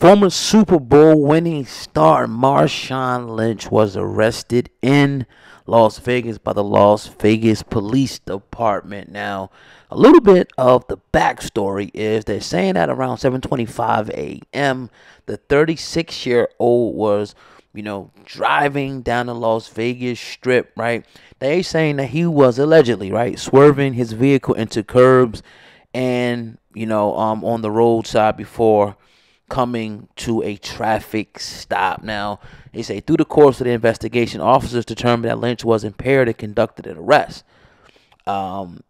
Former Super Bowl winning star Marshawn Lynch was arrested in Las Vegas by the Las Vegas Police Department. Now, a little bit of the backstory is they're saying that around 7:25 a.m., the 36-year-old was, you know, driving down the Las Vegas Strip. Right? They saying that he was allegedly right swerving his vehicle into curbs and you know um on the roadside before coming to a traffic stop. Now, they say through the course of the investigation, officers determined that Lynch was impaired and conducted an arrest. Um,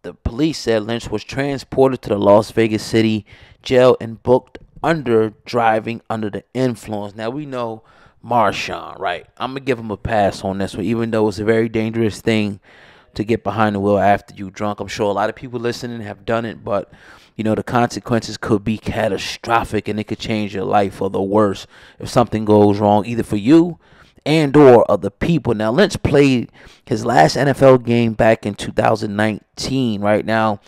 the police said Lynch was transported to the Las Vegas City jail and booked under driving under the influence. Now, we know Marshawn, right? I'm going to give him a pass on this one, even though it's a very dangerous thing to get behind the wheel after you drunk. I'm sure a lot of people listening have done it, but you know the consequences could be catastrophic and it could change your life for the worse if something goes wrong either for you and or other people. Now Lynch played his last NFL game back in 2019. Right now,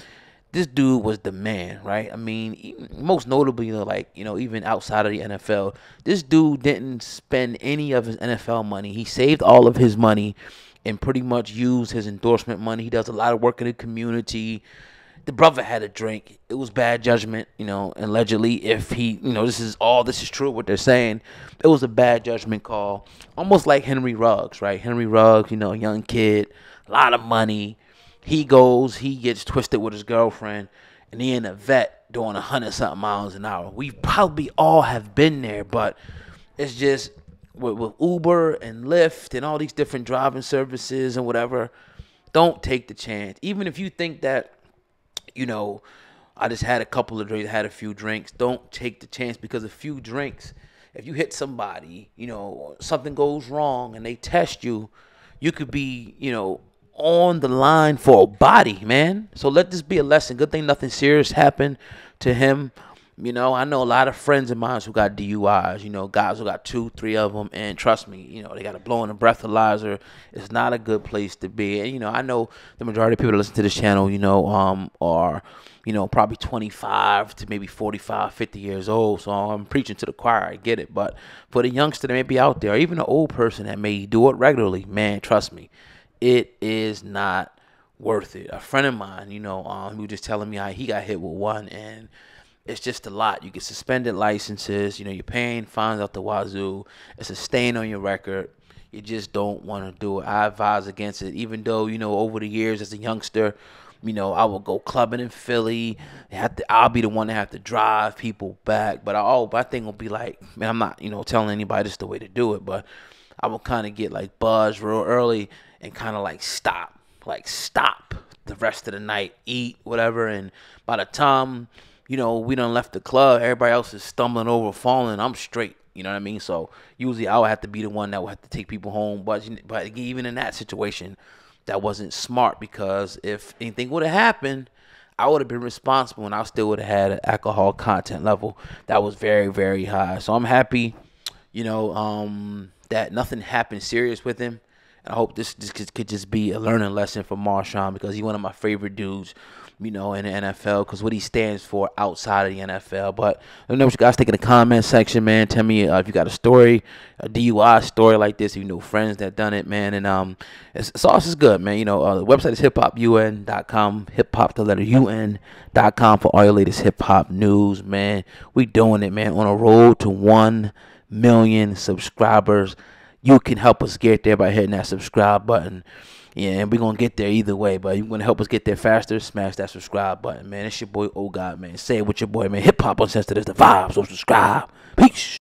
this dude was the man, right? I mean, most notably, you know, like you know, even outside of the NFL, this dude didn't spend any of his NFL money. He saved all of his money and pretty much used his endorsement money. He does a lot of work in the community. The brother had a drink. It was bad judgment, you know, allegedly. If he, you know, this is all this is true, what they're saying. It was a bad judgment call. Almost like Henry Ruggs, right? Henry Ruggs, you know, young kid, a lot of money. He goes, he gets twisted with his girlfriend, and he in a vet doing a hundred something miles an hour. We probably all have been there, but it's just with, with Uber and Lyft and all these different driving services and whatever, don't take the chance. Even if you think that, you know, I just had a couple of drinks, had a few drinks, don't take the chance because a few drinks, if you hit somebody, you know, something goes wrong and they test you, you could be, you know, on the line for a body, man. So let this be a lesson. Good thing nothing serious happened to him. You know, I know a lot of friends of mine who got DUIs. You know, guys who got two, three of them, and trust me, you know, they got to blow in a breathalyzer. It's not a good place to be. And you know, I know the majority of people that listen to this channel, you know, um, are you know probably 25 to maybe 45, 50 years old. So I'm preaching to the choir. I get it, but for the youngster that may be out there, or even an old person that may do it regularly, man, trust me, it is not worth it. A friend of mine, you know, um, was just telling me how he got hit with one and it's just a lot. You get suspended licenses. You know, you're paying fines out the wazoo. It's a stain on your record. You just don't want to do it. I advise against it. Even though you know, over the years as a youngster, you know, I will go clubbing in Philly. Have to, I'll be the one that have to drive people back. But I, oh, my thing will be like, man, I'm not, you know, telling anybody this the way to do it. But I will kind of get like buzzed real early and kind of like stop, like stop the rest of the night, eat whatever, and by the time you know, we done left the club. Everybody else is stumbling over, falling. I'm straight. You know what I mean? So usually I would have to be the one that would have to take people home. But but even in that situation, that wasn't smart because if anything would have happened, I would have been responsible and I still would have had an alcohol content level that was very very high. So I'm happy, you know, um, that nothing happened serious with him. And I hope this, this could just be a learning lesson for Marshawn because he's one of my favorite dudes you know, in the NFL because what he stands for outside of the NFL. But let me know what you guys think in the comment section, man. Tell me uh, if you got a story, a DUI story like this, if you know friends that done it, man. And um, it's, sauce is good, man. You know, uh, the website is hiphopun.com, hip hop the letter un.com for all your latest hip hop news, man. We doing it, man. On a road to one million subscribers. You can help us get there by hitting that subscribe button. Yeah, and we're gonna get there either way. But you're gonna help us get there faster. Smash that subscribe button, man. It's your boy, oh God, man. Say it with your boy, man. Hip hop uncensored is the vibe. So subscribe. Peace.